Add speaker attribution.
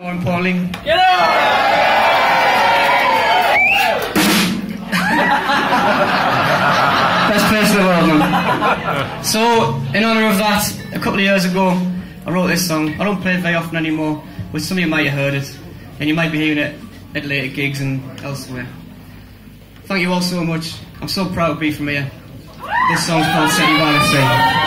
Speaker 1: I'm importantly, best place in the world, man. So, in honour of that, a couple of years ago, I wrote this song. I don't play it very often anymore, but some of you might have heard it, and you might be hearing it at later gigs and elsewhere. Thank you all so much. I'm so proud to be from here. This song's called City by the Sea.